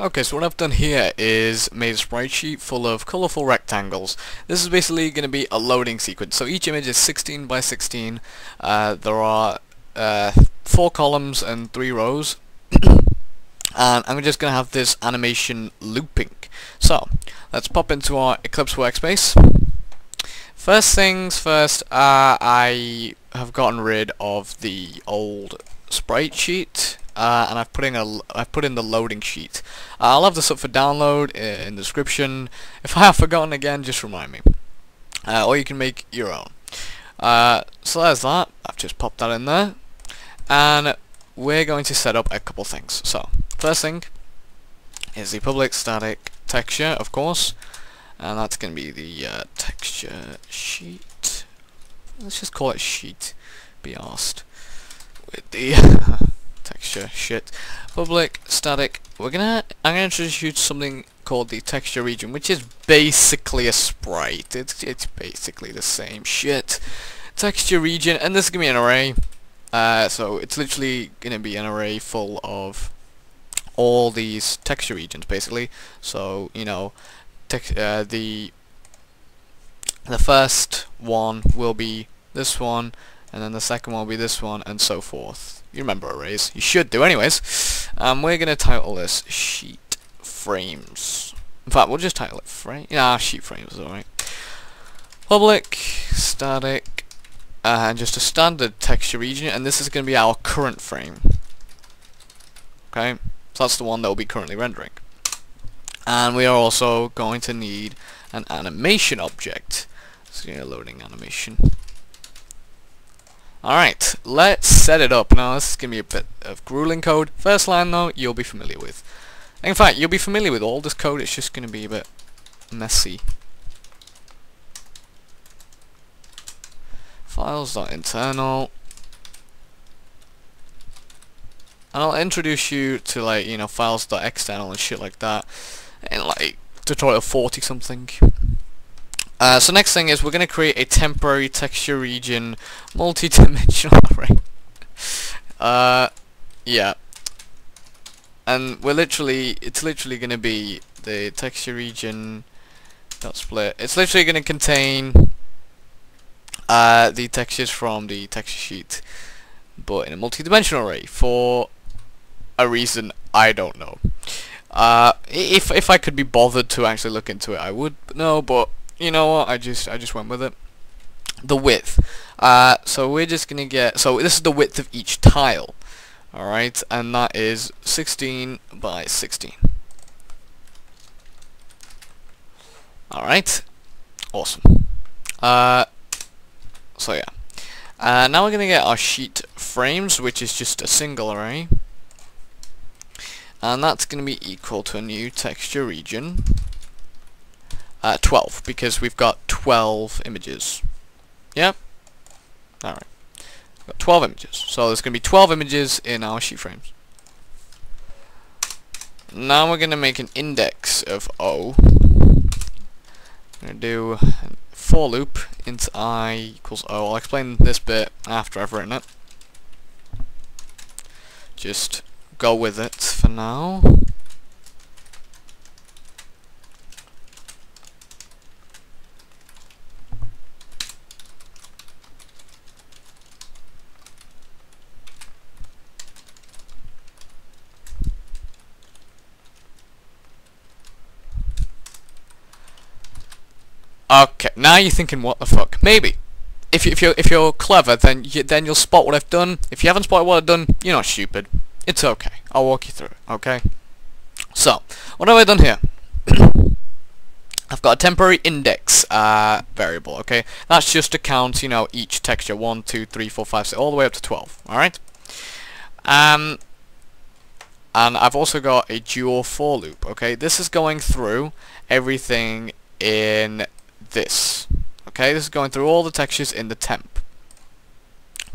Okay, so what I've done here is made a sprite sheet full of colourful rectangles. This is basically going to be a loading sequence. So each image is 16 by 16. Uh, there are uh, four columns and three rows. and I'm just going to have this animation looping. So, let's pop into our Eclipse workspace. First things first, uh, I have gotten rid of the old sprite sheet uh, and I've put in a I've put in the loading sheet. Uh, I'll have this up for download in the description. If I have forgotten again, just remind me. Uh, or you can make your own. Uh, so there's that. I've just popped that in there, and we're going to set up a couple things. So first thing is the public static texture, of course, and that's going to be the uh, texture sheet. Let's just call it sheet. Be asked with the texture shit. Public static. We're gonna I'm gonna introduce you to something called the texture region, which is basically a sprite. It's it's basically the same shit. Texture region, and this is gonna be an array. Uh, so it's literally gonna be an array full of all these texture regions, basically. So you know, uh, the the first one will be this one, and then the second one will be this one, and so forth. You remember arrays. You should do anyways. Um, we're going to title this Sheet Frames. In fact, we'll just title it Frame. Yeah, Sheet Frames alright. Public, static, uh, and just a standard texture region, and this is going to be our current frame. Okay, so that's the one that will be currently rendering. And we are also going to need an animation object. So, you're loading animation. Alright, let's set it up. Now this is going to be a bit of grueling code. First line though, you'll be familiar with. In fact, you'll be familiar with all this code, it's just going to be a bit messy. Files.internal. And I'll introduce you to like, you know, files.external and shit like that. In like tutorial 40 something. Uh, so next thing is we're going to create a temporary texture region multi-dimensional array. uh, yeah. And we're literally, it's literally going to be the texture region dot split. It's literally going to contain uh, the textures from the texture sheet, but in a multi-dimensional array for a reason I don't know. Uh, if if I could be bothered to actually look into it, I would know, but you know what, I just I just went with it. The width. Uh, so we're just gonna get so this is the width of each tile. Alright, and that is 16 by 16. Alright. Awesome. Uh, so yeah. Uh, now we're gonna get our sheet frames, which is just a single array. And that's gonna be equal to a new texture region uh, 12 because we've got 12 images. Yeah? Alright. Got 12 images. So there's going to be 12 images in our sheet frames. Now we're going to make an index of O. I'm going to do for loop int i equals O. I'll explain this bit after I've written it. Just go with it for now. Okay, now you're thinking, what the fuck? Maybe. If, you, if you're if you're clever, then you, then you'll spot what I've done. If you haven't spotted what I've done, you're not stupid. It's okay. I'll walk you through it. Okay. So, what have I done here? I've got a temporary index uh, variable. Okay, that's just to count, you know, each texture one, two, three, four, five, six, all the way up to twelve. All right. Um, and I've also got a dual for loop. Okay, this is going through everything in this. Okay, this is going through all the textures in the temp.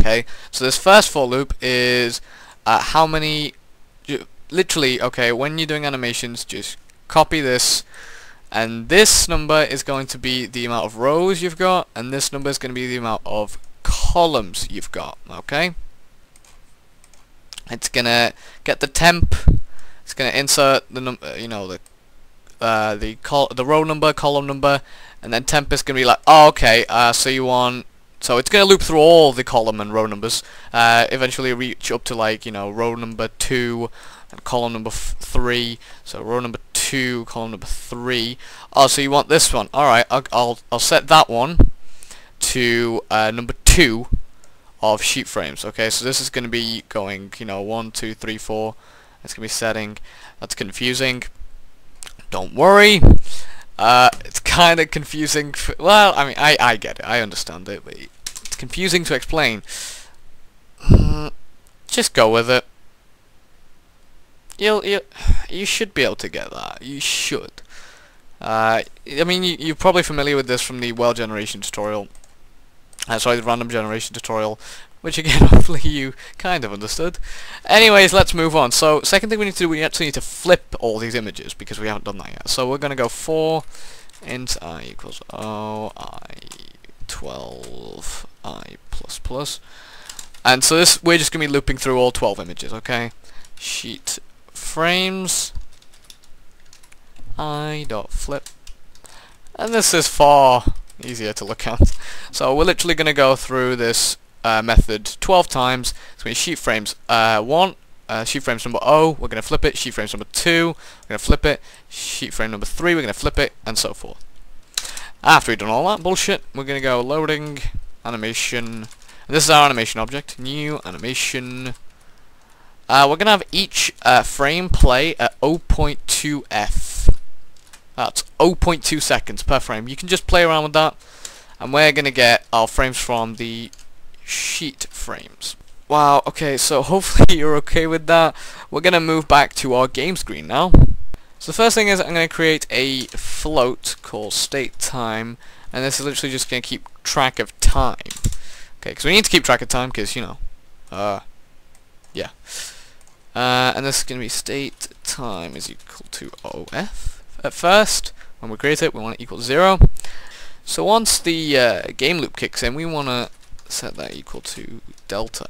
Okay, so this first for loop is uh, how many, literally, okay, when you're doing animations, just copy this, and this number is going to be the amount of rows you've got, and this number is going to be the amount of columns you've got, okay? It's gonna get the temp, it's going to insert the num uh, you know the uh, the col the row number, column number, and then temp is going to be like, oh, okay, uh, so you want, so it's going to loop through all the column and row numbers, uh, eventually reach up to like, you know, row number 2 and column number 3, so row number 2, column number 3. Oh, so you want this one. Alright, I'll, I'll, I'll set that one to uh, number 2 of sheet frames. Okay, so this is going to be going, you know, one, two, three, four. It's going to be setting. That's confusing. Don't worry. Uh, it's kind of confusing. well, I mean, I, I get it. I understand it. But it's confusing to explain. Mm, just go with it. You'll, you you should be able to get that. You should. Uh, I mean, you, you're probably familiar with this from the well generation tutorial. Uh, sorry, the random generation tutorial, which again, hopefully you kind of understood. Anyways, let's move on. So, second thing we need to do, we actually need to flip all these images, because we haven't done that yet. So we're going to go for int i equals o i 12 i plus plus. And so this, we're just going to be looping through all 12 images, okay? Sheet frames i dot flip. And this is far easier to look at. So we're literally going to go through this uh, method 12 times. So we sheet frames uh, 1, uh, sheet frames number 0, we're going to flip it, sheet frames number 2, we're going to flip it, sheet frame number 3, we're going to flip it, and so forth. After we've done all that bullshit, we're going to go loading, animation, this is our animation object, new animation. Uh, we're going to have each uh, frame play at 0.2f. That's 0.2 seconds per frame. You can just play around with that. And we're going to get our frames from the sheet frames. Wow, okay, so hopefully you're okay with that. We're going to move back to our game screen now. So the first thing is I'm going to create a float called state time, and this is literally just going to keep track of time. Okay, because we need to keep track of time, because, you know, uh, yeah. Uh, and this is going to be state time is equal to OF at first. When we create it, we want it equal to 0. So once the uh, game loop kicks in, we want to set that equal to delta.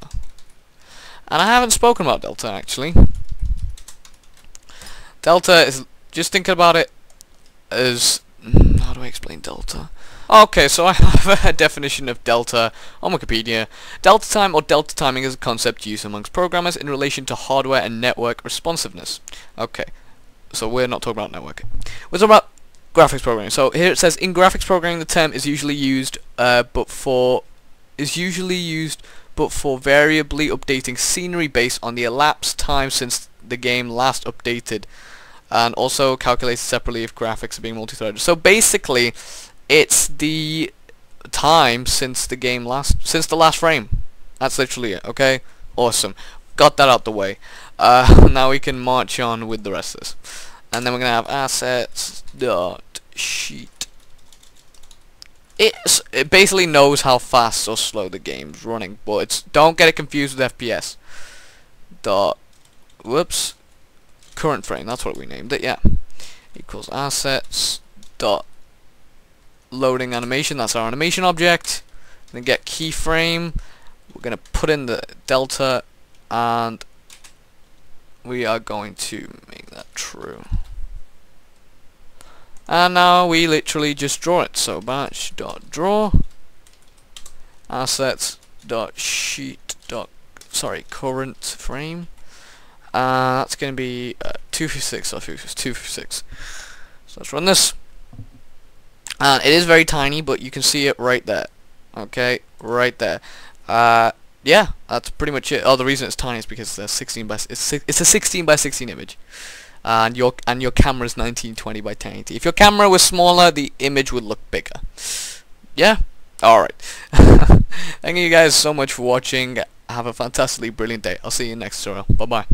And I haven't spoken about delta actually. Delta is just thinking about it as hmm, how do I explain delta? Okay, so I have a definition of delta on Wikipedia. Delta time or delta timing is a concept used amongst programmers in relation to hardware and network responsiveness. Okay, so we're not talking about networking. We're talking about graphics programming. So here it says in graphics programming the term is usually used uh, but for is usually used but for variably updating scenery based on the elapsed time since the game last updated and also calculated separately if graphics are being multi-threaded. So basically it's the time since the game last since the last frame. That's literally it, okay? Awesome. Got that out the way. Uh, now we can march on with the rest of this. And then we're gonna have assets dot sheet it's, it basically knows how fast or slow the game's running, but it's don't get it confused with FPS. Dot, whoops, current frame. That's what we named it. Yeah, equals assets dot loading animation. That's our animation object. Then get keyframe. We're gonna put in the delta, and we are going to make that true. And now we literally just draw it. So batch dot draw assets dot sheet dot sorry current frame. Uh, that's going to be uh, 256 or 256. So let's run this. It is very tiny, but you can see it right there. Okay, right there. Uh, yeah, that's pretty much it. Oh, the reason it's tiny is because it's a 16 by it's, it's a 16 by 16 image and your and your camera is 1920 by 1080. If your camera was smaller, the image would look bigger. Yeah. All right. Thank you guys so much for watching. Have a fantastically brilliant day. I'll see you next tutorial. Bye bye.